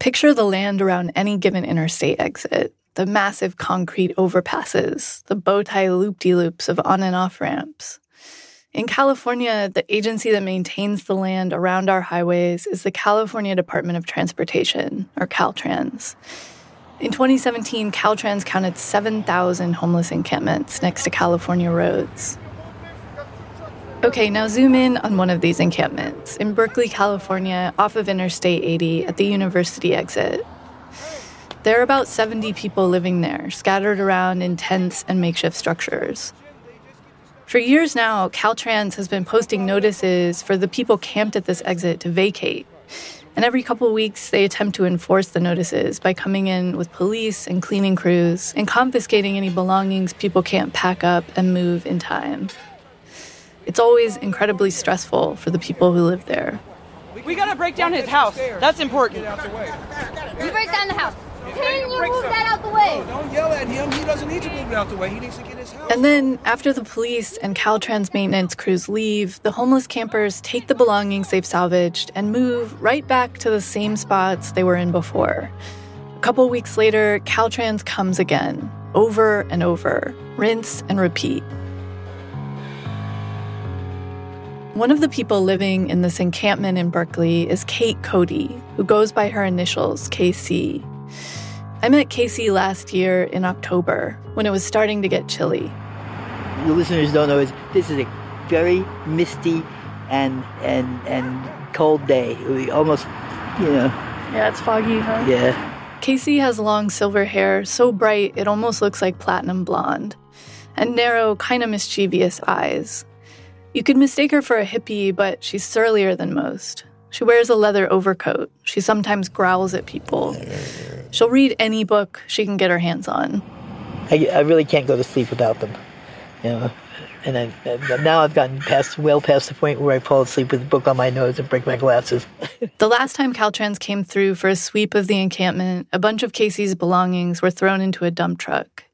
Picture the land around any given interstate exit the massive concrete overpasses, the bow tie loop de loops of on and off ramps. In California, the agency that maintains the land around our highways is the California Department of Transportation, or Caltrans. In 2017, Caltrans counted 7,000 homeless encampments next to California roads. Okay, now zoom in on one of these encampments in Berkeley, California, off of Interstate 80 at the university exit. There are about 70 people living there, scattered around in tents and makeshift structures. For years now, Caltrans has been posting notices for the people camped at this exit to vacate. And every couple weeks, they attempt to enforce the notices by coming in with police and cleaning crews and confiscating any belongings people can't pack up and move in time. It's always incredibly stressful for the people who live there. We gotta break down his house. That's important. You break down the house. Can you move that out the way? Don't yell at him. He doesn't need to move it out the way. He needs to get his house. And then, after the police and Caltrans maintenance crews leave, the homeless campers take the belongings they've salvaged and move right back to the same spots they were in before. A couple weeks later, Caltrans comes again, over and over, rinse and repeat. One of the people living in this encampment in Berkeley is Kate Cody, who goes by her initials, KC. I met KC last year in October when it was starting to get chilly. The listeners don't know is this is a very misty and and and cold day. We Almost, you know. Yeah, it's foggy, huh? Yeah. Casey has long silver hair, so bright it almost looks like platinum blonde, and narrow, kind of mischievous eyes. You could mistake her for a hippie, but she's surlier than most. She wears a leather overcoat. She sometimes growls at people. She'll read any book she can get her hands on. I, I really can't go to sleep without them, you know. And I, now I've gotten past, well past the point where I fall asleep with a book on my nose and break my glasses. the last time Caltrans came through for a sweep of the encampment, a bunch of Casey's belongings were thrown into a dump truck.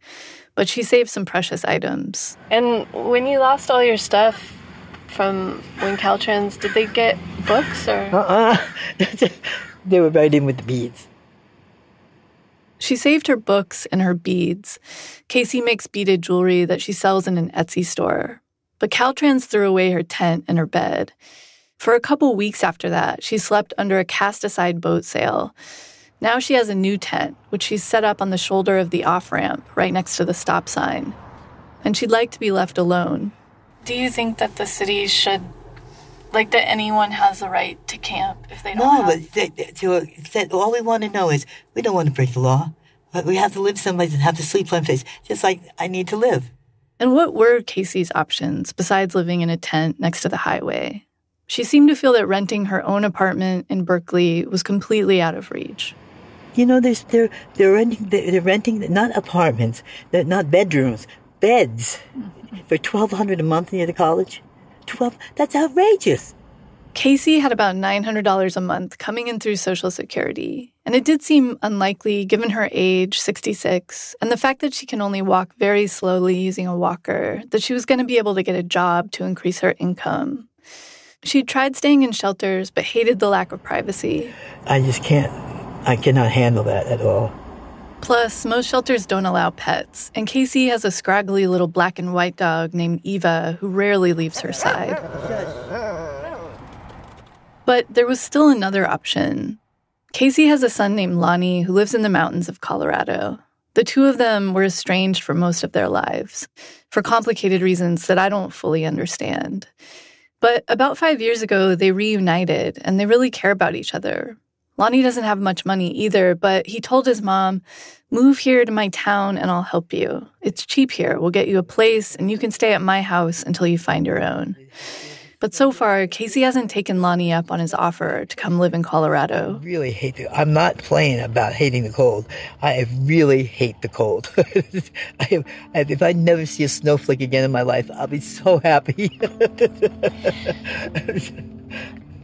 But she saved some precious items. And when you lost all your stuff, from when Caltrans, did they get books or? Uh-uh. they were buried in with the beads. She saved her books and her beads. Casey makes beaded jewelry that she sells in an Etsy store. But Caltrans threw away her tent and her bed. For a couple weeks after that, she slept under a cast aside boat sail. Now she has a new tent, which she's set up on the shoulder of the off ramp right next to the stop sign. And she'd like to be left alone, do you think that the city should, like, that anyone has the right to camp if they don't? No, have... but to, to, all we want to know is we don't want to break the law, but we have to live someplace and have to sleep someplace, just like I need to live. And what were Casey's options besides living in a tent next to the highway? She seemed to feel that renting her own apartment in Berkeley was completely out of reach. You know, there's, they're, they're renting, they're renting not apartments, they're not bedrooms, beds. Mm-hmm for twelve hundred a month near the college. Twelve that's outrageous. Casey had about $900 a month coming in through Social Security, and it did seem unlikely given her age, 66, and the fact that she can only walk very slowly using a walker, that she was going to be able to get a job to increase her income. She tried staying in shelters, but hated the lack of privacy. I just can't, I cannot handle that at all. Plus, most shelters don't allow pets, and Casey has a scraggly little black and white dog named Eva who rarely leaves her side. But there was still another option. Casey has a son named Lonnie who lives in the mountains of Colorado. The two of them were estranged for most of their lives, for complicated reasons that I don't fully understand. But about five years ago, they reunited and they really care about each other, Lonnie doesn't have much money either, but he told his mom, Move here to my town and I'll help you. It's cheap here. We'll get you a place and you can stay at my house until you find your own. But so far, Casey hasn't taken Lonnie up on his offer to come live in Colorado. I really hate it. I'm not playing about hating the cold. I really hate the cold. I, if I never see a snowflake again in my life, I'll be so happy.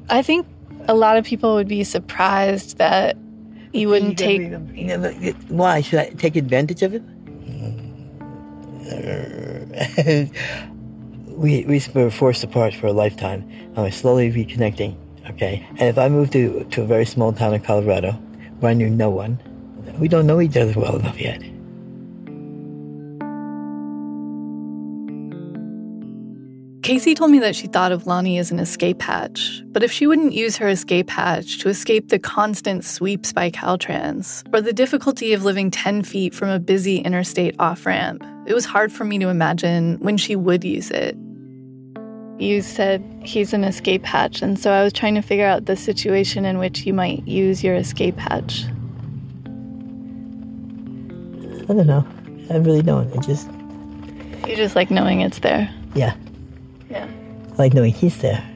I think a lot of people would be surprised that you wouldn't take. Why should I take advantage of it? we we were forced apart for a lifetime, and we're slowly reconnecting. Okay, and if I moved to to a very small town in Colorado, where I knew no one. We don't know each other well enough yet. Casey told me that she thought of Lonnie as an escape hatch, but if she wouldn't use her escape hatch to escape the constant sweeps by Caltrans or the difficulty of living 10 feet from a busy interstate off ramp, it was hard for me to imagine when she would use it. You said he's an escape hatch, and so I was trying to figure out the situation in which you might use your escape hatch. I don't know. I really don't. It just, You just like knowing it's there. yeah, Yeah. I like knowing he's there.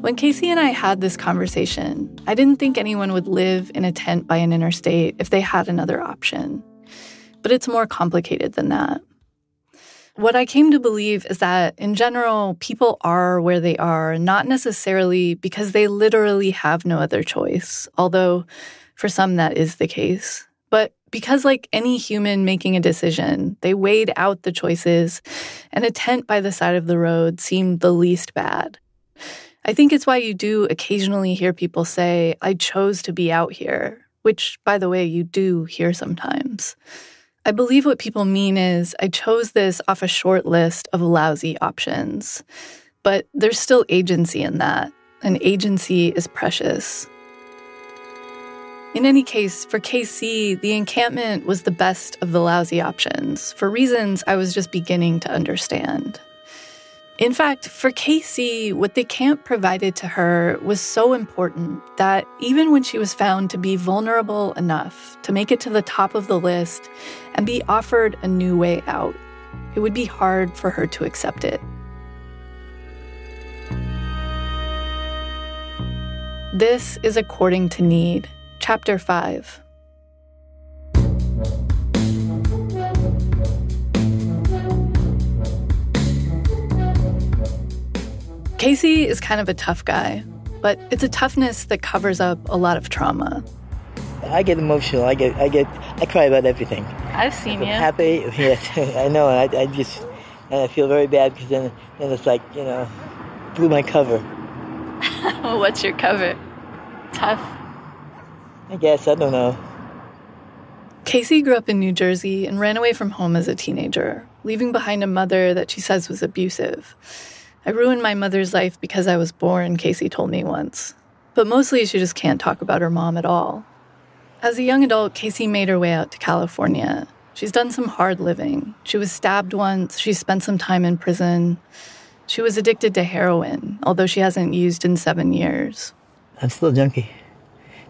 When Casey and I had this conversation, I didn't think anyone would live in a tent by an interstate if they had another option. But it's more complicated than that. What I came to believe is that, in general, people are where they are, not necessarily because they literally have no other choice, although for some that is the case, but because, like any human making a decision, they weighed out the choices, and a tent by the side of the road seemed the least bad. I think it's why you do occasionally hear people say, I chose to be out here, which, by the way, you do hear sometimes. I believe what people mean is, I chose this off a short list of lousy options. But there's still agency in that, and agency is precious. In any case, for KC, the encampment was the best of the lousy options for reasons I was just beginning to understand. In fact, for Casey, what the camp provided to her was so important that even when she was found to be vulnerable enough to make it to the top of the list and be offered a new way out, it would be hard for her to accept it. This is According to Need, Chapter 5. Casey is kind of a tough guy, but it's a toughness that covers up a lot of trauma. I get emotional. I get, I get, I cry about everything. I've seen I'm happy. Yes, I know. I, I just, and I feel very bad because then, then it's like you know, blew my cover. What's your cover? Tough. I guess I don't know. Casey grew up in New Jersey and ran away from home as a teenager, leaving behind a mother that she says was abusive. I ruined my mother's life because I was born, Casey told me once. But mostly she just can't talk about her mom at all. As a young adult, Casey made her way out to California. She's done some hard living. She was stabbed once, she spent some time in prison. She was addicted to heroin, although she hasn't used in seven years. I'm still a junkie.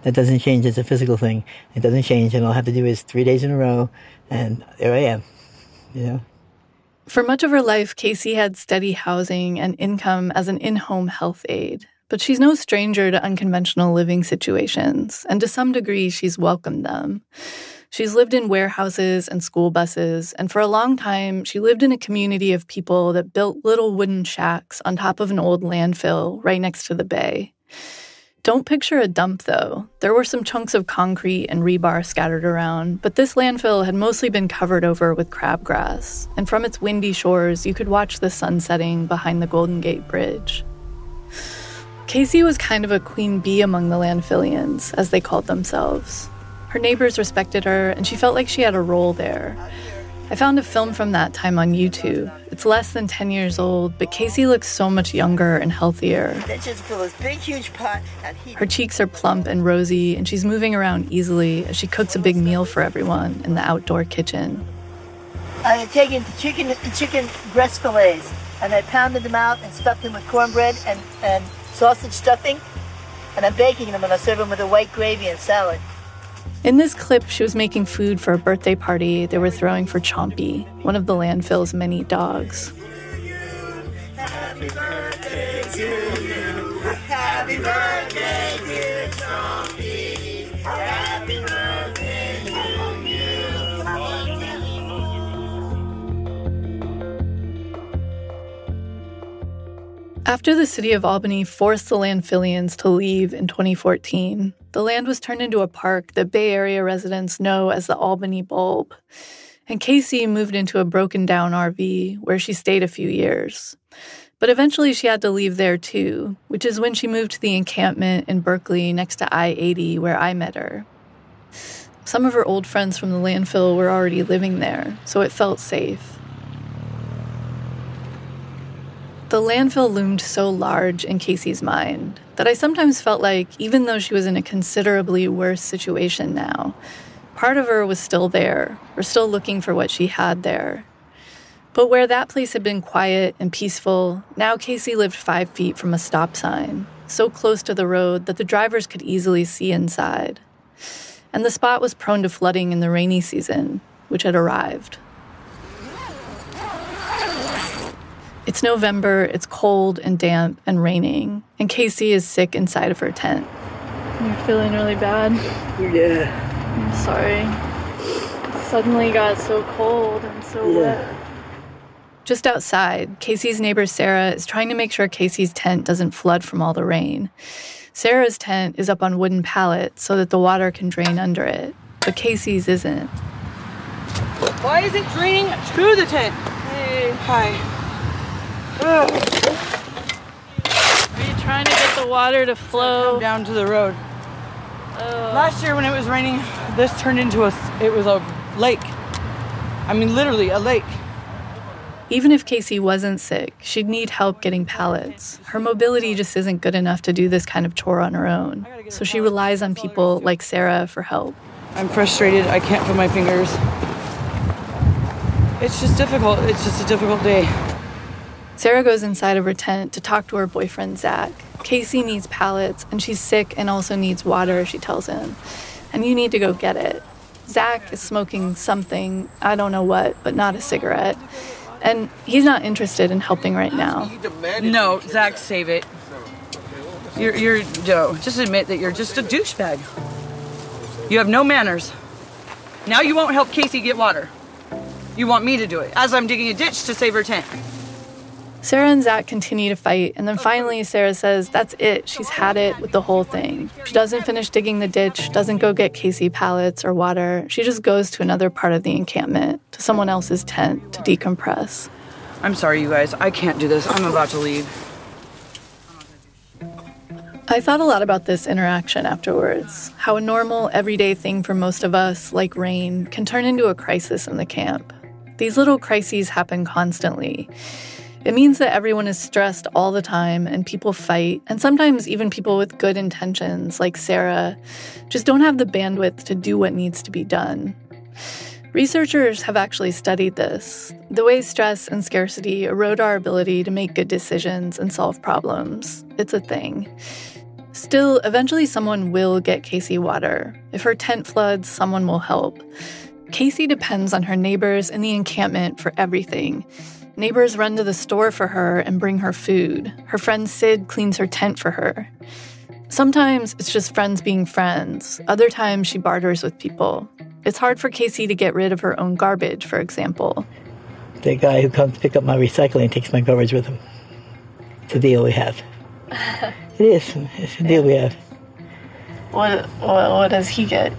That doesn't change. It's a physical thing. It doesn't change, and all I have to do is three days in a row, and there I am. You know. For much of her life, Casey had steady housing and income as an in home health aide. But she's no stranger to unconventional living situations, and to some degree, she's welcomed them. She's lived in warehouses and school buses, and for a long time, she lived in a community of people that built little wooden shacks on top of an old landfill right next to the bay. Don't picture a dump, though. There were some chunks of concrete and rebar scattered around, but this landfill had mostly been covered over with crabgrass, and from its windy shores, you could watch the sun setting behind the Golden Gate Bridge. Casey was kind of a queen bee among the landfillians, as they called themselves. Her neighbors respected her, and she felt like she had a role there. I found a film from that time on YouTube. It's less than 10 years old, but Casey looks so much younger and healthier. Then just fill this big, huge pot. Her cheeks are plump and rosy, and she's moving around easily as she cooks a big meal for everyone in the outdoor kitchen. I had taken the chicken the chicken breast fillets and I pounded them out and stuffed them with cornbread and, and sausage stuffing. And I'm baking them and I serve them with a white gravy and salad. In this clip, she was making food for a birthday party they were throwing for Chompy, one of the landfill's many dogs. After the city of Albany forced the landfillians to leave in 2014, the land was turned into a park that Bay Area residents know as the Albany Bulb. And Casey moved into a broken down RV where she stayed a few years. But eventually she had to leave there too, which is when she moved to the encampment in Berkeley next to I 80, where I met her. Some of her old friends from the landfill were already living there, so it felt safe. The landfill loomed so large in Casey's mind that I sometimes felt like, even though she was in a considerably worse situation now, part of her was still there, or still looking for what she had there. But where that place had been quiet and peaceful, now Casey lived five feet from a stop sign, so close to the road that the drivers could easily see inside. And the spot was prone to flooding in the rainy season, which had arrived. It's November, it's cold and damp and raining, and Casey is sick inside of her tent. You're feeling really bad. Yeah. I'm sorry. It suddenly got so cold and so Yeah. wet. Just outside, Casey's neighbor Sarah is trying to make sure Casey's tent doesn't flood from all the rain. Sarah's tent is up on wooden pallets so that the water can drain under it, but Casey's isn't. Why is it draining to the tent? Hey. Hi. Ugh. Are you trying to get the water to flow? Down to the road. Oh. Last year when it was raining, this turned into a, it was a lake. I mean, literally a lake. Even if Casey wasn't sick, she'd need help getting pallets. Her mobility just isn't good enough to do this kind of chore on her own, so she relies on people like Sarah for help. I'm frustrated. I can't feel my fingers. It's just difficult. It's just a difficult day. Sarah goes inside of her tent to talk to her boyfriend, Zach. Casey needs pallets, and she's sick and also needs water, she tells him. And you need to go get it. Zach is smoking something, I don't know what, but not a cigarette. And he's not interested in helping right now. No, Zach, save it. You're, you're, no, just admit that you're just a douchebag. You have no manners. Now you won't help Casey get water. You want me to do it as I'm digging a ditch to save her tent. Sarah and Zach continue to fight, and then finally Sarah says that's it. She's had it with the whole thing. She doesn't finish digging the ditch, doesn't go get Casey pallets or water. She just goes to another part of the encampment, to someone else's tent, to decompress. I'm sorry, you guys. I can't do this. I'm about to leave. I thought a lot about this interaction afterwards. How a normal, everyday thing for most of us, like rain, can turn into a crisis in the camp. These little crises happen constantly. It means that everyone is stressed all the time and people fight, and sometimes even people with good intentions, like Sarah, just don't have the bandwidth to do what needs to be done. Researchers have actually studied this the way stress and scarcity erode our ability to make good decisions and solve problems. It's a thing. Still, eventually someone will get Casey water. If her tent floods, someone will help. Casey depends on her neighbors in the encampment for everything. Neighbors run to the store for her and bring her food. Her friend Sid cleans her tent for her. Sometimes it's just friends being friends. Other times she barters with people. It's hard for Casey to get rid of her own garbage, for example. The guy who comes to pick up my recycling takes my garbage with him. It's a deal we have. it is. It's a deal we have. What, what what does he get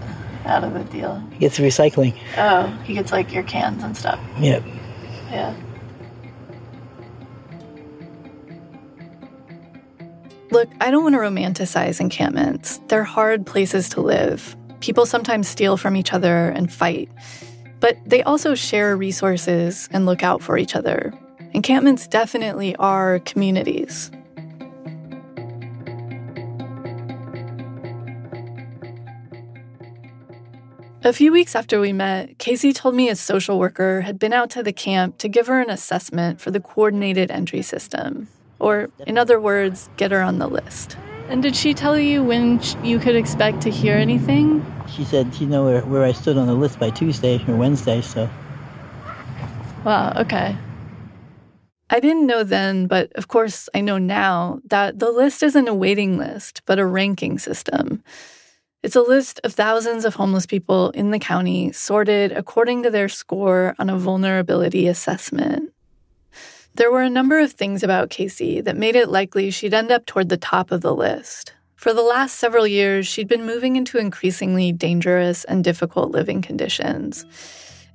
out of the deal? He gets the recycling. Oh, he gets like your cans and stuff. Yep. Yeah. Look, I don't want to romanticize encampments. They're hard places to live. People sometimes steal from each other and fight. But they also share resources and look out for each other. Encampments definitely are communities. A few weeks after we met, Casey told me a social worker had been out to the camp to give her an assessment for the coordinated entry system. Or, in other words, get her on the list. And did she tell you when sh- you could expect to hear anything? She said she'd know where, where I stood on the list by Tuesday or Wednesday, so Wow, okay. I didn't know then, but of course I know now, that the list isn't a waiting list, but a ranking system. It's a list of thousands of homeless people in the county sorted according to their score on a vulnerability assessment. There were a number of things about Casey that made it likely she'd end up toward the top of the list. For the last several years, she'd been moving into increasingly dangerous and difficult living conditions.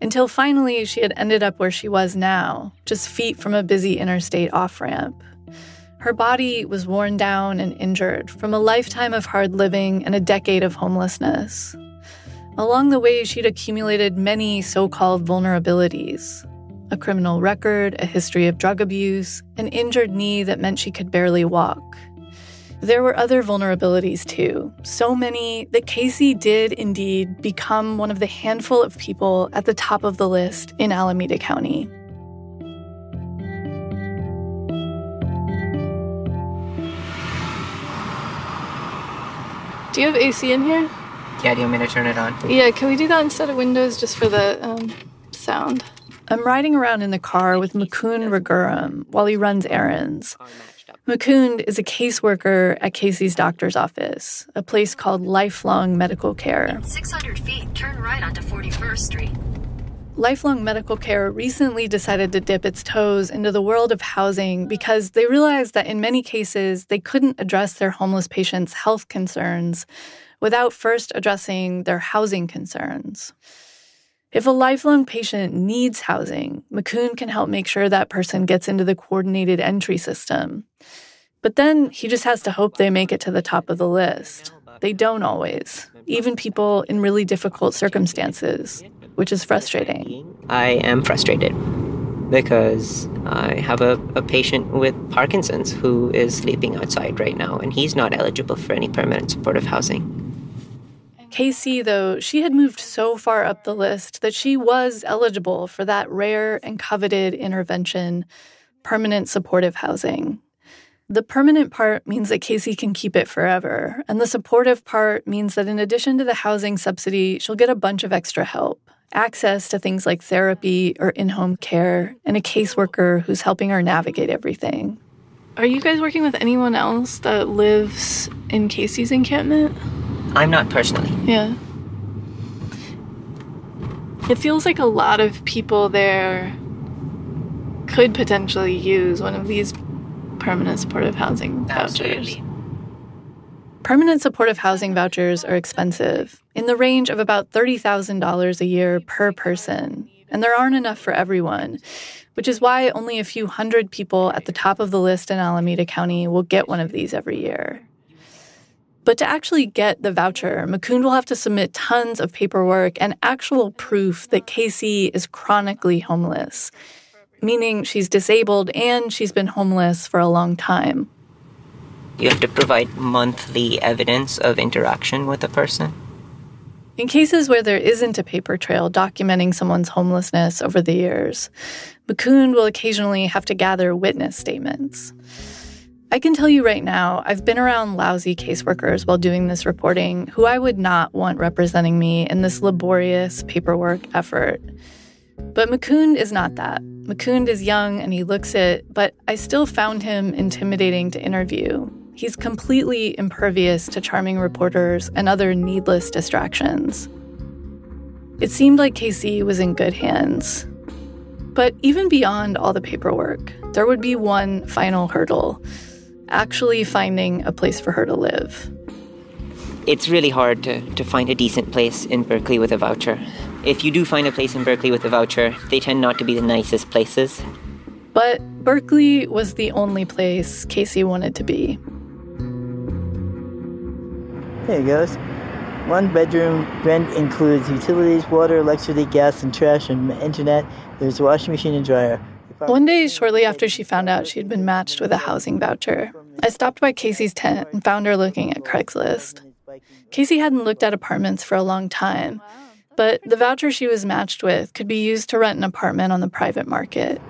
Until finally, she had ended up where she was now, just feet from a busy interstate off ramp. Her body was worn down and injured from a lifetime of hard living and a decade of homelessness. Along the way, she'd accumulated many so called vulnerabilities a criminal record, a history of drug abuse, an injured knee that meant she could barely walk. There were other vulnerabilities too, so many that Casey did indeed become one of the handful of people at the top of the list in Alameda County. Do you have AC in here? Yeah, do you want me to turn it on? Yeah, can we do that instead of windows just for the um, sound? I'm riding around in the car with Mukund Raguram while he runs errands. Mukund is a caseworker at Casey's doctor's office, a place called Lifelong Medical Care. 600 feet, turn right onto 41st Street. Lifelong Medical Care recently decided to dip its toes into the world of housing because they realized that in many cases they couldn't address their homeless patients' health concerns without first addressing their housing concerns. If a lifelong patient needs housing, Mukund can help make sure that person gets into the coordinated entry system. But then he just has to hope they make it to the top of the list. They don't always, even people in really difficult circumstances, which is frustrating. I am frustrated because I have a, a patient with Parkinson's who is sleeping outside right now, and he's not eligible for any permanent supportive housing. Casey, though, she had moved so far up the list that she was eligible for that rare and coveted intervention, permanent supportive housing. The permanent part means that Casey can keep it forever, and the supportive part means that in addition to the housing subsidy, she'll get a bunch of extra help access to things like therapy or in home care, and a caseworker who's helping her navigate everything. Are you guys working with anyone else that lives in Casey's encampment? I'm not personally. Yeah. It feels like a lot of people there could potentially use one of these permanent supportive housing vouchers. Absolutely. Permanent supportive housing vouchers are expensive, in the range of about $30,000 a year per person, and there aren't enough for everyone, which is why only a few hundred people at the top of the list in Alameda County will get one of these every year. But to actually get the voucher, Mukund will have to submit tons of paperwork and actual proof that Casey is chronically homeless, meaning she's disabled and she's been homeless for a long time. You have to provide monthly evidence of interaction with a person. In cases where there isn't a paper trail documenting someone's homelessness over the years, Mukund will occasionally have to gather witness statements. I can tell you right now, I've been around lousy caseworkers while doing this reporting who I would not want representing me in this laborious paperwork effort. But Mukund is not that. Mukund is young and he looks it, but I still found him intimidating to interview. He's completely impervious to charming reporters and other needless distractions. It seemed like KC was in good hands. But even beyond all the paperwork, there would be one final hurdle actually finding a place for her to live. It's really hard to, to find a decent place in Berkeley with a voucher. If you do find a place in Berkeley with a voucher, they tend not to be the nicest places. But Berkeley was the only place Casey wanted to be. There it goes. One bedroom rent includes utilities, water, electricity, gas, and trash, and internet. There's a washing machine and dryer. One day, shortly after she found out she'd been matched with a housing voucher, I stopped by Casey's tent and found her looking at Craigslist. Casey hadn't looked at apartments for a long time, but the voucher she was matched with could be used to rent an apartment on the private market.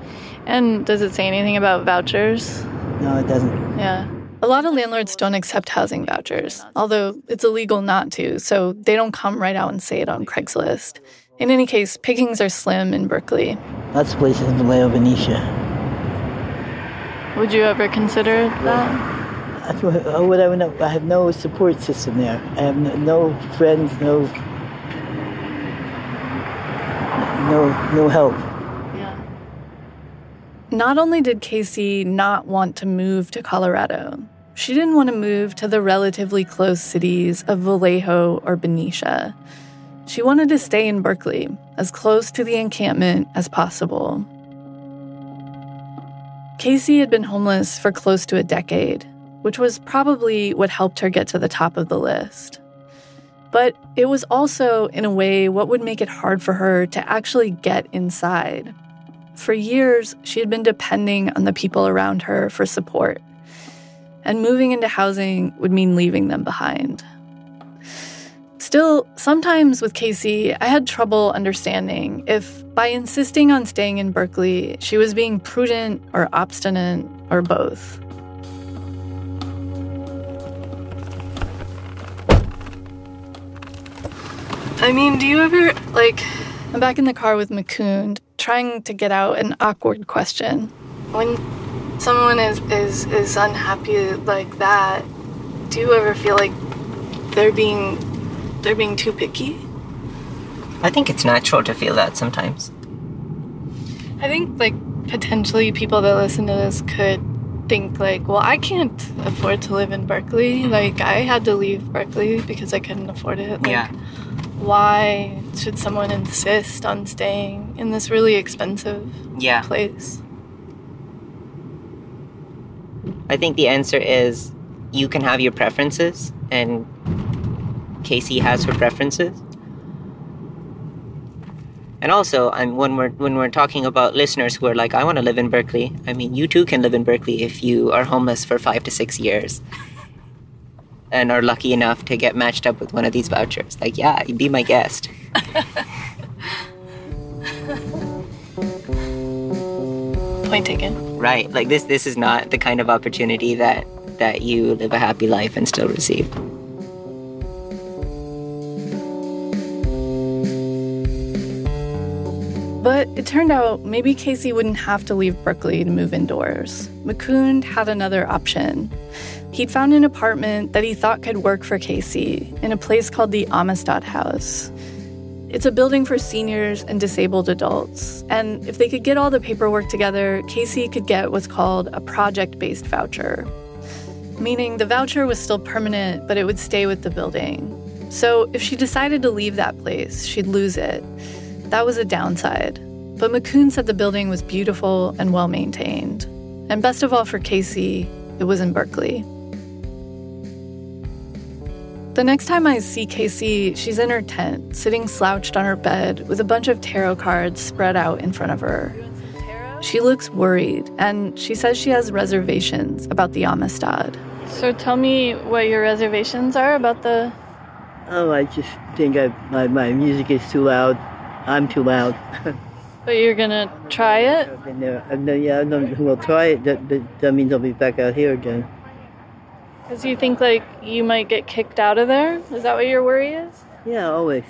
And does it say anything about vouchers? No, it doesn't. Yeah. A lot of landlords don't accept housing vouchers, although it's illegal not to, so they don't come right out and say it on Craigslist. In any case, pickings are slim in Berkeley. Lots of places in Vallejo, Benicia. Would you ever consider that? I, oh, would I, know? I have no support system there. I have no, no friends, no, no, no help. Yeah. Not only did Casey not want to move to Colorado, she didn't want to move to the relatively close cities of Vallejo or Benicia. She wanted to stay in Berkeley, as close to the encampment as possible. Casey had been homeless for close to a decade, which was probably what helped her get to the top of the list. But it was also, in a way, what would make it hard for her to actually get inside. For years, she had been depending on the people around her for support. And moving into housing would mean leaving them behind. Still, sometimes with Casey, I had trouble understanding if by insisting on staying in Berkeley, she was being prudent or obstinate or both. I mean, do you ever, like, I'm back in the car with Mukund, trying to get out an awkward question. When someone is, is, is unhappy like that, do you ever feel like they're being they're being too picky? I think it's natural to feel that sometimes. I think like potentially people that listen to this could think like, well, I can't afford to live in Berkeley. Like I had to leave Berkeley because I couldn't afford it. Like, yeah why should someone insist on staying in this really expensive yeah. place? I think the answer is you can have your preferences, and Casey has her preferences. And also, I'm, when we're when we're talking about listeners who are like, I want to live in Berkeley. I mean, you too can live in Berkeley if you are homeless for five to six years and are lucky enough to get matched up with one of these vouchers. Like, yeah, be my guest. Point taken. Right. Like this this is not the kind of opportunity that that you live a happy life and still receive. But it turned out maybe Casey wouldn't have to leave Berkeley to move indoors. Mukund had another option. He'd found an apartment that he thought could work for Casey in a place called the Amistad House. It's a building for seniors and disabled adults. And if they could get all the paperwork together, Casey could get what's called a project based voucher, meaning the voucher was still permanent, but it would stay with the building. So if she decided to leave that place, she'd lose it. That was a downside. But Mukund said the building was beautiful and well maintained. And best of all for Casey, it was in Berkeley. The next time I see Casey, she's in her tent, sitting slouched on her bed with a bunch of tarot cards spread out in front of her. She looks worried, and she says she has reservations about the Amistad. So tell me what your reservations are about the. Oh, I just think I, my, my music is too loud. I'm too loud. but you're gonna try it? I've been there. I've been, yeah, I know will try it. That, that, that means I'll be back out here again. Because you think like you might get kicked out of there? Is that what your worry is? Yeah, always.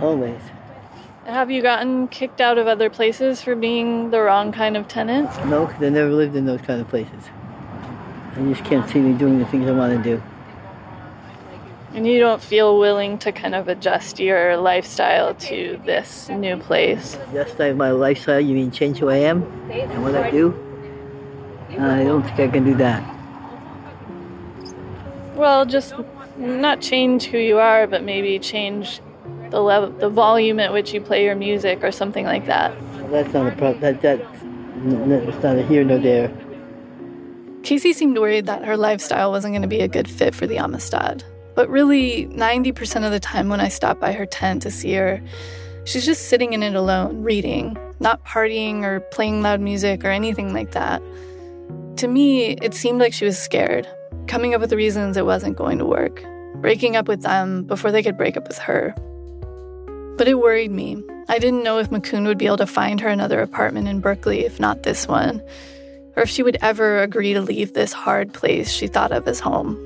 Always. Have you gotten kicked out of other places for being the wrong kind of tenant? No, because I never lived in those kind of places. I just can't see me doing the things I want to do. And you don't feel willing to kind of adjust your lifestyle to this new place? Adjust my lifestyle? You mean change who I am and what I do? Uh, I don't think I can do that. Well, just not change who you are, but maybe change the level, the volume at which you play your music, or something like that. That's not a problem. That that's not a here nor there. Casey seemed worried that her lifestyle wasn't going to be a good fit for the Amistad. But really, 90% of the time when I stop by her tent to see her, she's just sitting in it alone, reading, not partying or playing loud music or anything like that. To me, it seemed like she was scared, coming up with reasons it wasn't going to work, breaking up with them before they could break up with her. But it worried me. I didn't know if Mukund would be able to find her another apartment in Berkeley, if not this one, or if she would ever agree to leave this hard place she thought of as home.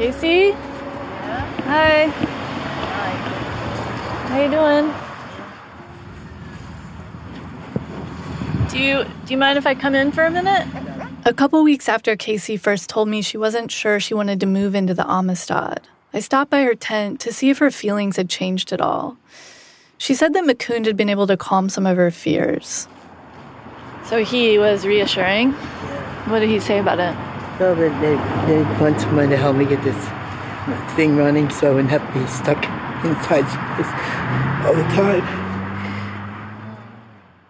Casey? Yeah? Hi. Hi. How you doing? Do you do you mind if I come in for a minute? A couple weeks after Casey first told me she wasn't sure she wanted to move into the Amistad, I stopped by her tent to see if her feelings had changed at all. She said that Mukund had been able to calm some of her fears. So he was reassuring. What did he say about it? Well, they, they, they want someone to help me get this thing running so I wouldn't have to be stuck inside this all the time.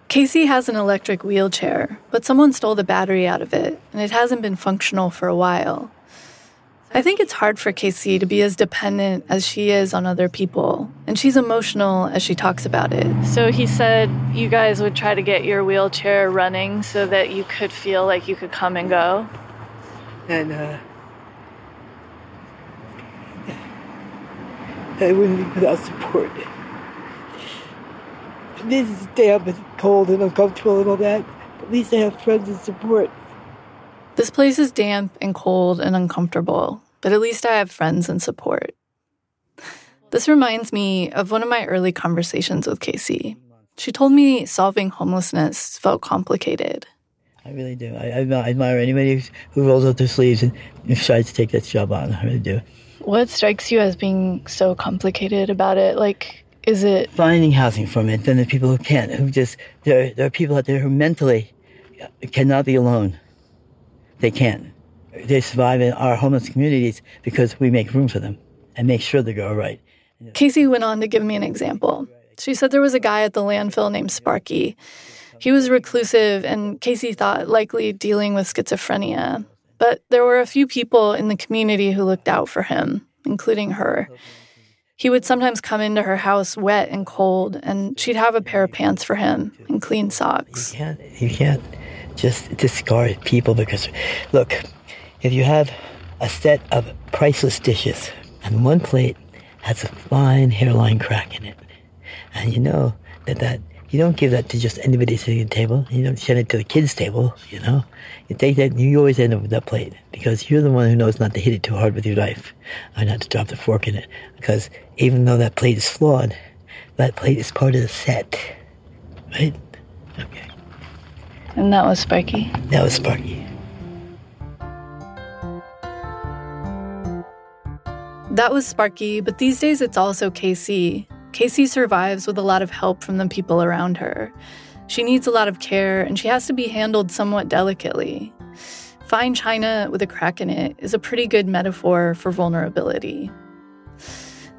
Casey has an electric wheelchair, but someone stole the battery out of it, and it hasn't been functional for a while. I think it's hard for Casey to be as dependent as she is on other people, and she's emotional as she talks about it. So he said you guys would try to get your wheelchair running so that you could feel like you could come and go. And uh, I wouldn't be without support. This is damp and cold and uncomfortable and all that. But at least I have friends and support. This place is damp and cold and uncomfortable, but at least I have friends and support. This reminds me of one of my early conversations with Casey. She told me solving homelessness felt complicated. I really do. I, I admire anybody who rolls up their sleeves and decides to take that job on. I really do. What strikes you as being so complicated about it? Like, is it finding housing for it? Then the people who can't, who just there, there are people out there who mentally uh, cannot be alone. They can't. They survive in our homeless communities because we make room for them and make sure they go all right. Casey went on to give me an example. She said there was a guy at the landfill named Sparky. He was reclusive, and Casey thought likely dealing with schizophrenia. But there were a few people in the community who looked out for him, including her. He would sometimes come into her house wet and cold, and she'd have a pair of pants for him and clean socks. You can't, you can't just discard people because, look, if you have a set of priceless dishes and one plate has a fine hairline crack in it, and you know that that you don't give that to just anybody sitting at the table. You don't send it to the kids' table, you know. You take that, you always end up with that plate because you're the one who knows not to hit it too hard with your knife or not to drop the fork in it. Because even though that plate is flawed, that plate is part of the set, right? Okay. And that was Sparky? That was Sparky. That was Sparky, but these days it's also Casey. Casey survives with a lot of help from the people around her. She needs a lot of care, and she has to be handled somewhat delicately. Fine china with a crack in it is a pretty good metaphor for vulnerability.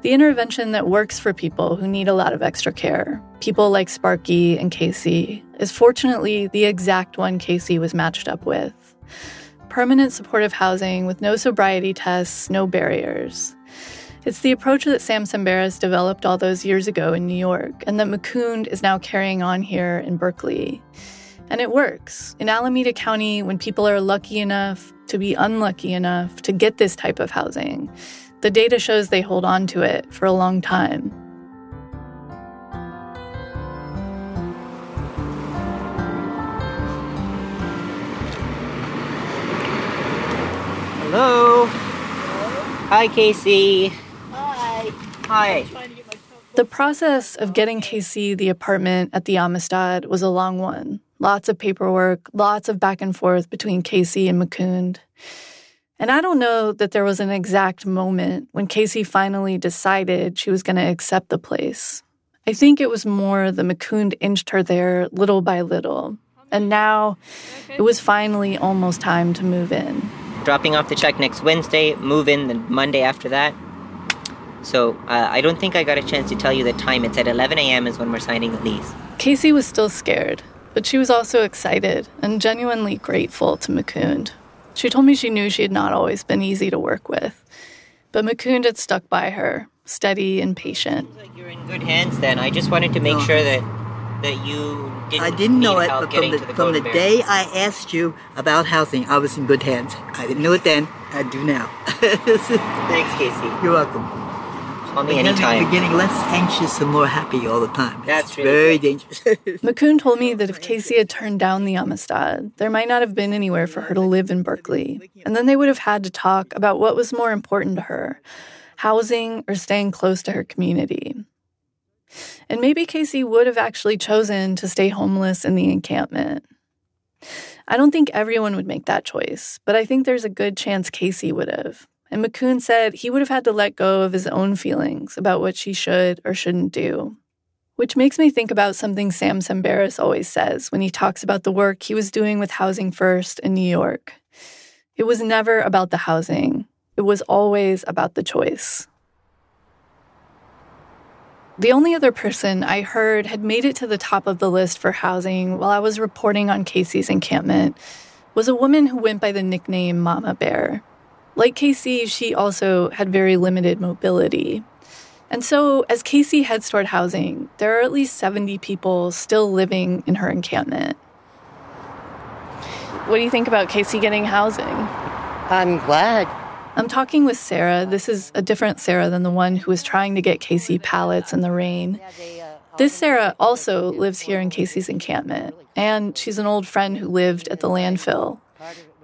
The intervention that works for people who need a lot of extra care, people like Sparky and Casey, is fortunately the exact one Casey was matched up with. Permanent supportive housing with no sobriety tests, no barriers. It's the approach that Sam Tsemberis developed all those years ago in New York and that Mukund is now carrying on here in Berkeley. And it works. In Alameda County, when people are lucky enough to be unlucky enough to get this type of housing, the data shows they hold on to it for a long time. Hello. Hi, Casey. Hi. The process of getting Casey the apartment at the Amistad was a long one. Lots of paperwork, lots of back and forth between Casey and Mukund. And I don't know that there was an exact moment when Casey finally decided she was going to accept the place. I think it was more the Mukund inched her there little by little. And now it was finally almost time to move in. Dropping off the check next Wednesday, move in the Monday after that. So uh, I don't think I got a chance to tell you the time. It's at 11 a.m. is when we're signing the lease. Casey was still scared, but she was also excited and genuinely grateful to Mukund. She told me she knew she had not always been easy to work with, but Mukund had stuck by her, steady and patient. Like you're in good hands. Then I just wanted to make no. sure that that you didn't. I didn't know it, but from the, the from the day I asked you about housing, I was in good hands. I didn't know it then. I do now. Thanks, Casey. You're welcome. Call me anytime. You're getting less anxious and more happy all the time. That's it's really very good. dangerous. Mukund told me that if Casey had turned down the Amistad, there might not have been anywhere for her to live in Berkeley. And then they would have had to talk about what was more important to her housing or staying close to her community. And maybe Casey would have actually chosen to stay homeless in the encampment. I don't think everyone would make that choice, but I think there's a good chance Casey would have. And Mukund said he would have had to let go of his own feelings about what she should or shouldn't do. Which makes me think about something Sam Tsemberis always says when he talks about the work he was doing with Housing First in New York. It was never about the housing, it was always about the choice. The only other person I heard had made it to the top of the list for housing while I was reporting on Casey's encampment was a woman who went by the nickname Mama Bear. Like Casey, she also had very limited mobility. And so, as Casey heads toward housing, there are at least 70 people still living in her encampment. What do you think about Casey getting housing? I'm glad. I'm talking with Sarah. This is a different Sarah than the one who was trying to get Casey pallets in the rain. This Sarah also lives here in Casey's encampment, and she's an old friend who lived at the landfill.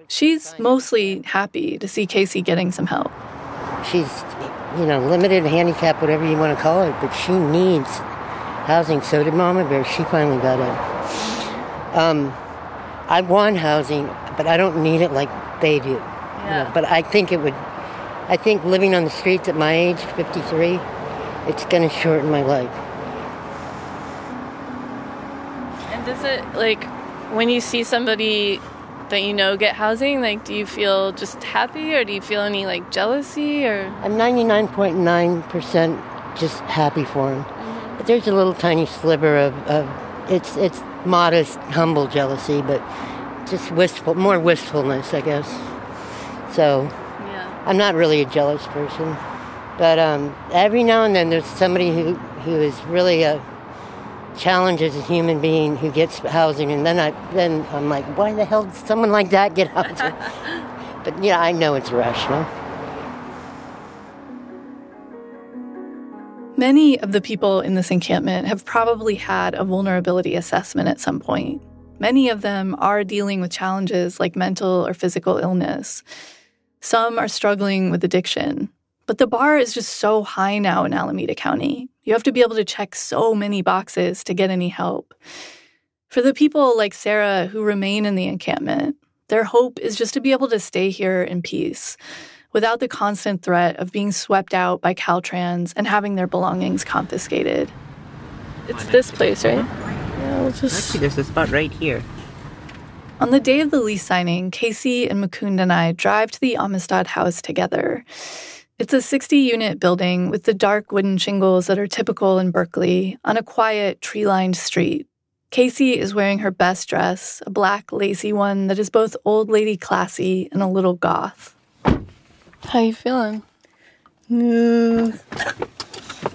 She's mostly happy to see Casey getting some help. She's, you know, limited, handicapped, whatever you want to call it, but she needs housing. So did Mama Bear. She finally got it. Um, I want housing, but I don't need it like they do. Yeah. You know, but I think it would. I think living on the streets at my age, 53, it's going to shorten my life. And does it like when you see somebody that you know get housing, like do you feel just happy or do you feel any like jealousy or? I'm 99.9% just happy for him. Mm-hmm. But there's a little tiny sliver of, of it's it's modest, humble jealousy, but just wistful, more wistfulness, I guess. So, yeah. I'm not really a jealous person, but um, every now and then there's somebody who who is really a challenge as a human being who gets housing, and then I then I'm like, why the hell did someone like that get housing? but yeah, I know it's rational. Many of the people in this encampment have probably had a vulnerability assessment at some point. Many of them are dealing with challenges like mental or physical illness. Some are struggling with addiction. But the bar is just so high now in Alameda County. You have to be able to check so many boxes to get any help. For the people like Sarah who remain in the encampment, their hope is just to be able to stay here in peace without the constant threat of being swept out by Caltrans and having their belongings confiscated. It's this place, right? Yeah, we'll just. Actually, there's a spot right here. On the day of the lease signing, Casey and Mukund and I drive to the Amistad house together. It's a 60 unit building with the dark wooden shingles that are typical in Berkeley on a quiet, tree lined street. Casey is wearing her best dress, a black, lacy one that is both old lady classy and a little goth. How you feeling?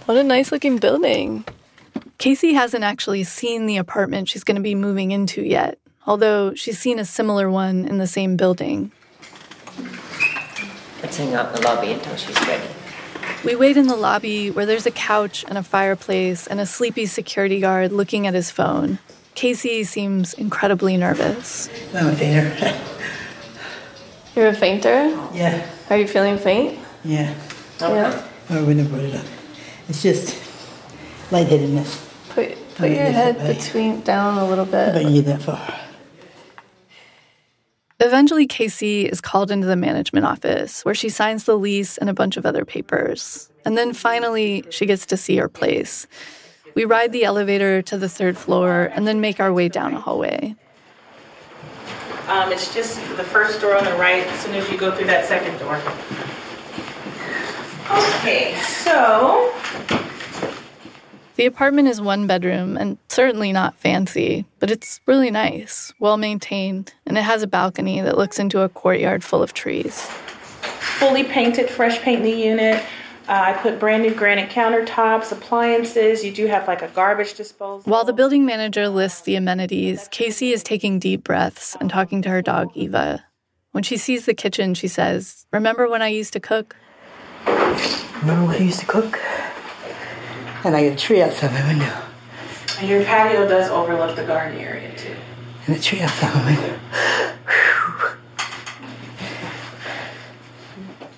What a nice looking building. Casey hasn't actually seen the apartment she's going to be moving into yet, although she's seen a similar one in the same building. Let's hang out in the lobby until she's ready. We wait in the lobby where there's a couch and a fireplace and a sleepy security guard looking at his phone. Casey seems incredibly nervous. I'm a fainter. You're a fainter? Yeah. Are you feeling faint? Yeah. Oh, yeah. I wouldn't have brought it up. It's just lightheadedness. Put put your head between down a little bit. If I can get that far. Eventually, Casey is called into the management office where she signs the lease and a bunch of other papers. And then finally, she gets to see her place. We ride the elevator to the third floor and then make our way down a hallway. Um, it's just the first door on the right as soon as you go through that second door. Okay, so the apartment is one bedroom and certainly not fancy, but it's really nice, well maintained, and it has a balcony that looks into a courtyard full of trees. Fully painted, fresh paint in the unit. Uh, I put brand new granite countertops, appliances. You do have like a garbage disposal. While the building manager lists the amenities, Casey is taking deep breaths and talking to her dog, Eva. When she sees the kitchen, she says, Remember when I used to cook? Remember when I used to cook? And I got a tree outside my window. And your patio does overlook the garden area too. And a tree outside my window.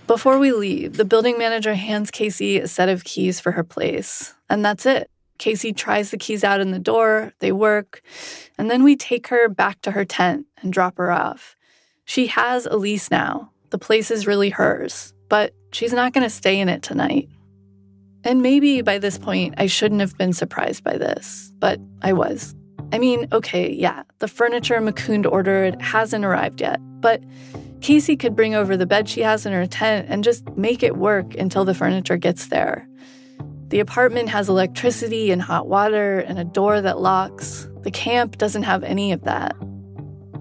Before we leave, the building manager hands Casey a set of keys for her place. And that's it. Casey tries the keys out in the door, they work, and then we take her back to her tent and drop her off. She has a lease now. The place is really hers, but she's not going to stay in it tonight. And maybe by this point, I shouldn't have been surprised by this, but I was. I mean, okay, yeah, the furniture Mukund ordered hasn't arrived yet, but Casey could bring over the bed she has in her tent and just make it work until the furniture gets there. The apartment has electricity and hot water and a door that locks. The camp doesn't have any of that.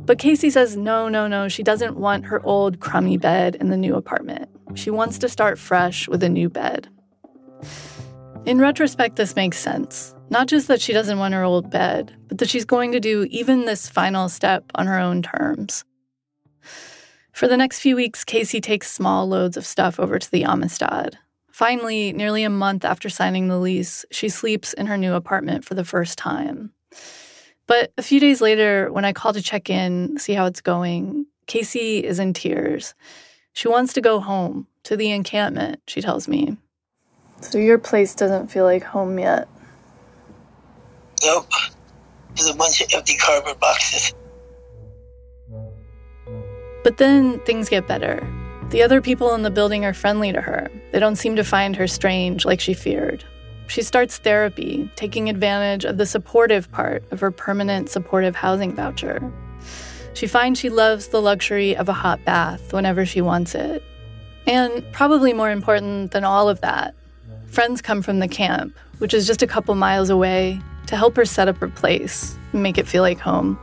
But Casey says no, no, no, she doesn't want her old crummy bed in the new apartment. She wants to start fresh with a new bed. In retrospect, this makes sense. Not just that she doesn't want her old bed, but that she's going to do even this final step on her own terms. For the next few weeks, Casey takes small loads of stuff over to the Amistad. Finally, nearly a month after signing the lease, she sleeps in her new apartment for the first time. But a few days later, when I call to check in, see how it's going, Casey is in tears. She wants to go home, to the encampment, she tells me. So your place doesn't feel like home yet? Nope. There's a bunch of empty cardboard boxes. But then things get better. The other people in the building are friendly to her. They don't seem to find her strange like she feared. She starts therapy, taking advantage of the supportive part of her permanent supportive housing voucher. She finds she loves the luxury of a hot bath whenever she wants it. And probably more important than all of that, friends come from the camp, which is just a couple miles away, to help her set up her place and make it feel like home.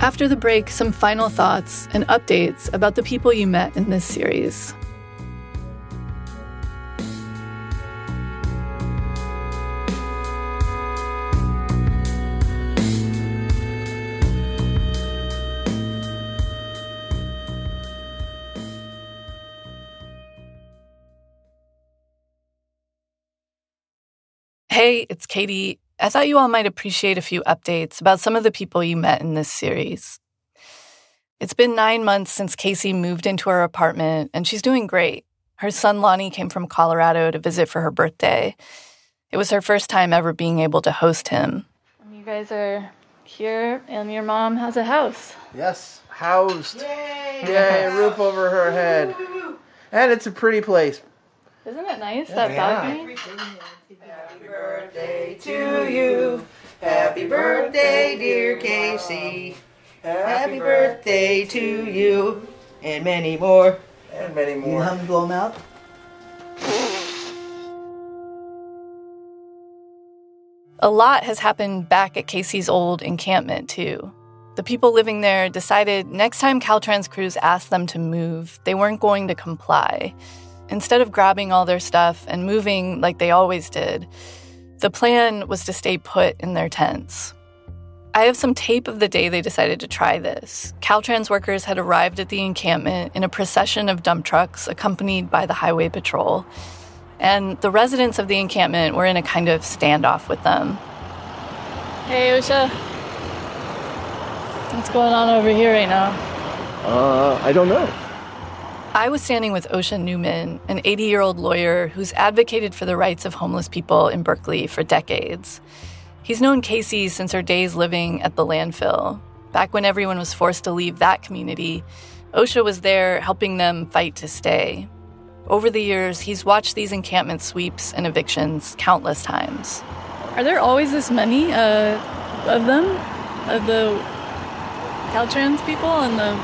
After the break, some final thoughts and updates about the people you met in this series. Hey, it's Katie. I thought you all might appreciate a few updates about some of the people you met in this series. It's been nine months since Casey moved into her apartment, and she's doing great. Her son Lonnie came from Colorado to visit for her birthday. It was her first time ever being able to host him. You guys are here, and your mom has a house. Yes, housed. Yay! Yay, roof over her head. And it's a pretty place. Isn't it nice, that balcony? Happy birthday to you. Happy birthday, dear Casey. Happy birthday to you. And many more. And many You more. know how to blow them out? A lot has happened back at Casey's old encampment, too. The people living there decided next time Caltrans crews asked them to move, they weren't going to comply. Instead of grabbing all their stuff and moving like they always did, the plan was to stay put in their tents. I have some tape of the day they decided to try this. Caltrans workers had arrived at the encampment in a procession of dump trucks accompanied by the highway patrol. And the residents of the encampment were in a kind of standoff with them. Hey, Osha. What's going on over here right now? Uh, I don't know. I was standing with Osha Neumann, an 80 year old lawyer who's advocated for the rights of homeless people in Berkeley for decades. He's known Casey since her days living at the landfill. Back when everyone was forced to leave that community, Osha was there helping them fight to stay. Over the years, he's watched these encampment sweeps and evictions countless times. Are there always this many uh, of them? Of the Caltrans people and the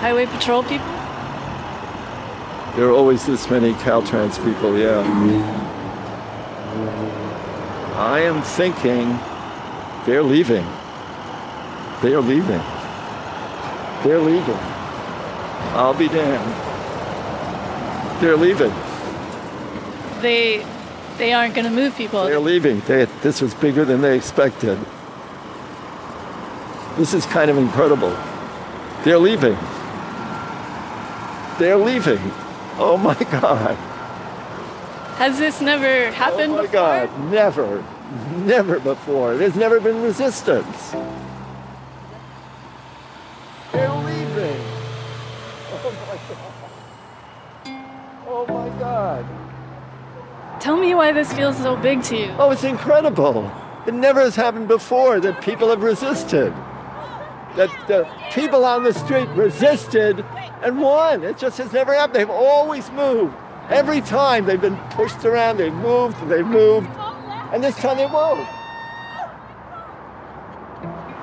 highway patrol people? There are always this many Caltrans people, yeah. I am thinking they're leaving. They are leaving. They're leaving. I'll be damned. They're leaving. They they aren't going to move people. They're leaving. They, this was bigger than they expected. This is kind of incredible. They're leaving. They're leaving. Oh my God. Has this never happened before? Oh my before? God. Never. Never before. There's never been resistance. They're leaving. Oh my God. Oh my God. Tell me why this feels so big to you. Oh, it's incredible. It never has happened before that people have resisted. That the people on the street resisted and won. It just has never happened. They've always moved. Every time they've been pushed around, they've moved, they've moved. And this time they won't.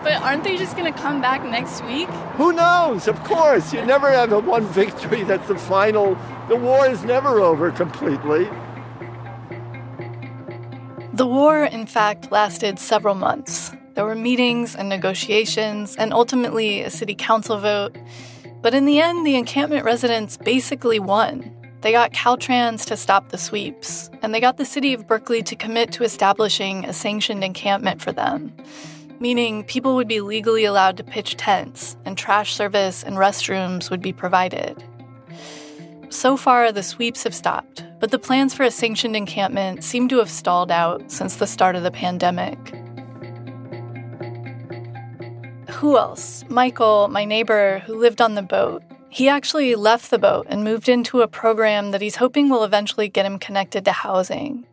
But aren't they just going to come back next week? Who knows? Of course. You never have a one victory that's the final. The war is never over completely. The war, in fact, lasted several months. There were meetings and negotiations, and ultimately a city council vote. But in the end, the encampment residents basically won. They got Caltrans to stop the sweeps, and they got the city of Berkeley to commit to establishing a sanctioned encampment for them, meaning people would be legally allowed to pitch tents, and trash service and restrooms would be provided. So far, the sweeps have stopped, but the plans for a sanctioned encampment seem to have stalled out since the start of the pandemic. Who else? Michael, my neighbor who lived on the boat. He actually left the boat and moved into a program that he's hoping will eventually get him connected to housing.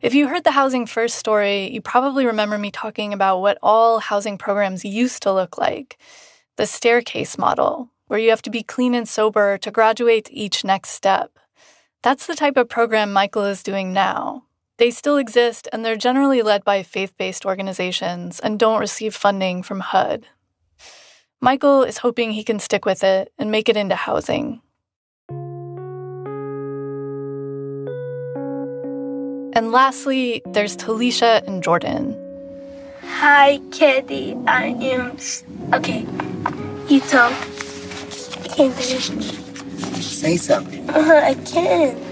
If you heard the Housing First story, you probably remember me talking about what all housing programs used to look like the staircase model, where you have to be clean and sober to graduate each next step. That's the type of program Michael is doing now. They still exist and they're generally led by faith based organizations and don't receive funding from HUD. Michael is hoping he can stick with it and make it into housing. And lastly, there's Talisha and Jordan. Hi, Katie. I am. Okay, you talk. Can't Say something. Uh, I can't.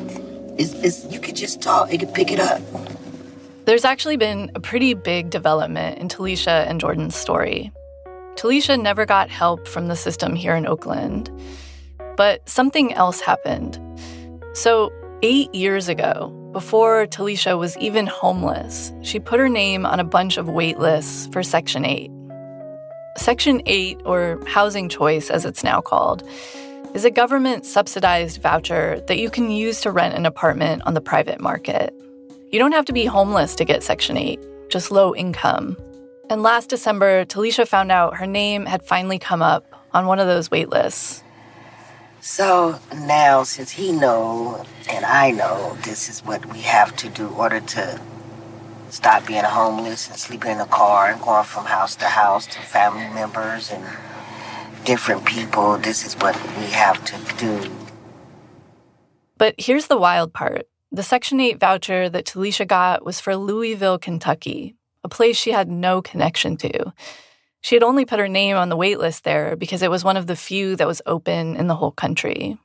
It's, it's, you could just talk. You could pick it up. There's actually been a pretty big development in Talisha and Jordan's story. Talisha never got help from the system here in Oakland, but something else happened. So, eight years ago, before Talisha was even homeless, she put her name on a bunch of wait lists for Section 8. Section 8, or Housing Choice as it's now called, is a government subsidized voucher that you can use to rent an apartment on the private market. You don't have to be homeless to get Section 8, just low income. And last December, Talisha found out her name had finally come up on one of those wait lists. So now, since he know and I know this is what we have to do in order to stop being homeless and sleeping in a car and going from house to house to family members and different people, this is what we have to do. But here's the wild part. The Section 8 voucher that Talisha got was for Louisville, Kentucky, a place she had no connection to. She had only put her name on the waitlist there because it was one of the few that was open in the whole country.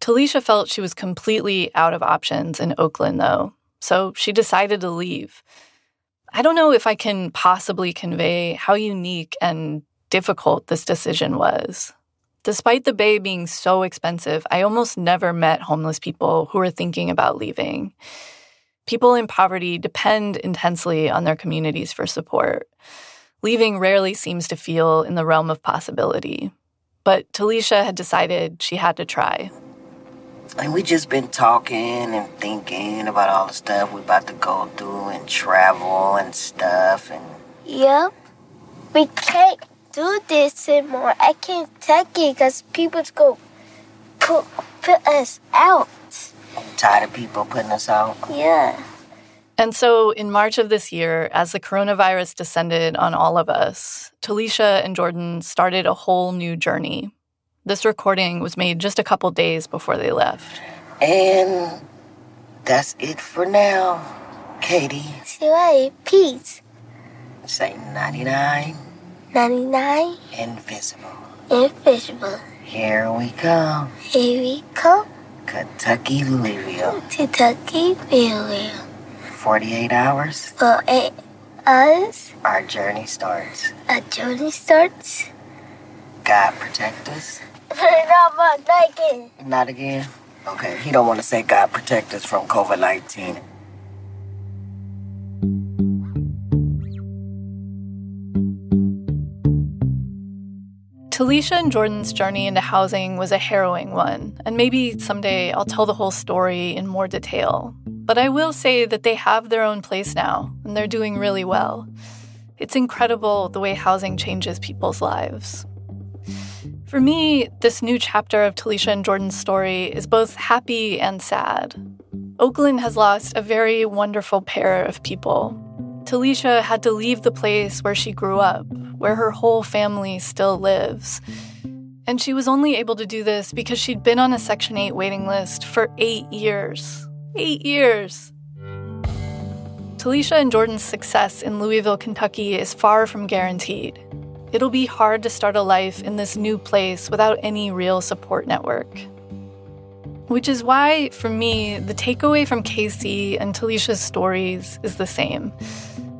Talisha felt she was completely out of options in Oakland, though, so she decided to leave. I don't know if I can possibly convey how unique and difficult this decision was. Despite the Bay being so expensive, I almost never met homeless people who were thinking about leaving. People in poverty depend intensely on their communities for support. Leaving rarely seems to feel in the realm of possibility. But Talisha had decided she had to try. And we just been talking and thinking about all the stuff we're about to go through and travel and stuff and Yep. We can't do this anymore. I can't take it because people's go put, put us out. I'm tired of people putting us out. Yeah. And so, in March of this year, as the coronavirus descended on all of us, Talisha and Jordan started a whole new journey. This recording was made just a couple days before they left. And that's it for now, Katie. Say peace. Say 99. 99. Invisible. Invisible. Here we come. Here we come. Kentucky, Louisville. Kentucky, Louisville. 48 hours. 48 hours. Our journey starts. Our journey starts. God protect us. Not again. Not again? Okay, he don't want to say God protect us from COVID-19. Talisha and Jordan's journey into housing was a harrowing one, and maybe someday I'll tell the whole story in more detail. But I will say that they have their own place now, and they're doing really well. It's incredible the way housing changes people's lives. For me, this new chapter of Talisha and Jordan's story is both happy and sad. Oakland has lost a very wonderful pair of people. Talisha had to leave the place where she grew up, where her whole family still lives. And she was only able to do this because she'd been on a Section 8 waiting list for eight years. Eight years. Talisha and Jordan's success in Louisville, Kentucky is far from guaranteed. It'll be hard to start a life in this new place without any real support network. Which is why, for me, the takeaway from Casey and Talisha's stories is the same.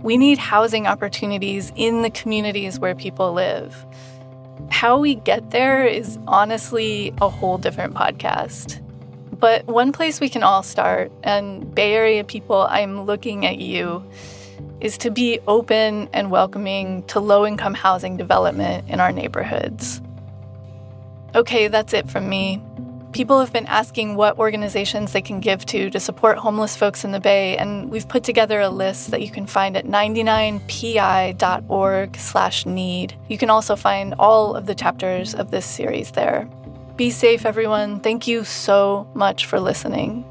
We need housing opportunities in the communities where people live. How we get there is honestly a whole different podcast. But one place we can all start, and Bay Area people, I'm looking at you, is to be open and welcoming to low income housing development in our neighborhoods. Okay, that's it from me. People have been asking what organizations they can give to to support homeless folks in the Bay, and we've put together a list that you can find at 99pi.org/need. You can also find all of the chapters of this series there. Be safe, everyone. Thank you so much for listening.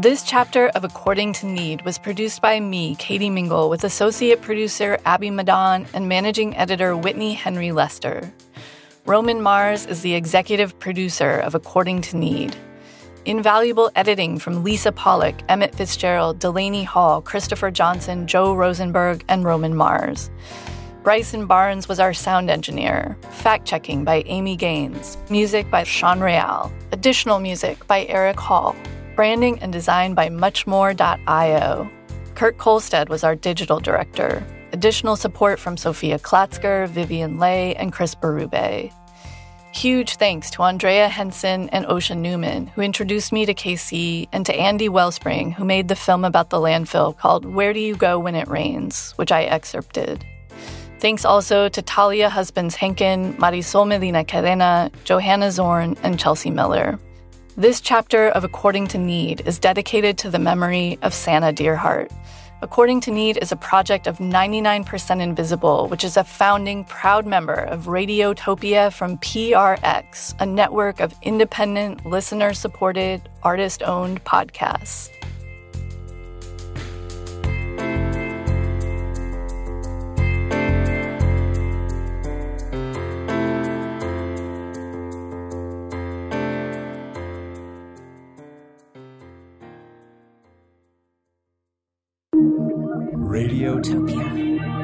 This chapter of According to Need was produced by me, Katie Mingle, with associate producer Abby Madan and managing editor Whitney Henry Lester. Roman Mars is the executive producer of According to Need. Invaluable editing from Lisa Pollock, Emmett Fitzgerald, Delaney Hall, Christopher Johnson, Joe Rosenberg, and Roman Mars. Bryson Barnes was our sound engineer. Fact checking by Amy Gaines. Music by Sean Real. Additional music by Eric Hall. Branding and design by muchmore.io. Kurt Kolstad was our digital director. Additional support from Sophia Klatzker, Vivian Le, and Chris Berube. Huge thanks to Andrea Henson and Osha Neumann, who introduced me to KC, and to Andy Wellspring, who made the film about the landfill called Where Do You Go When It Rains, which I excerpted. Thanks also to Talia Husbands Henkin, Marisol Medina Cadena, Johanna Zorn, and Chelsea Miller. This chapter of According to Need is dedicated to the memory of Sana Deerhart. According to Need is a project of 99% Invisible, which is a founding proud member of Radiotopia from PRX, a network of independent, listener supported, artist owned podcasts. Radiotopia.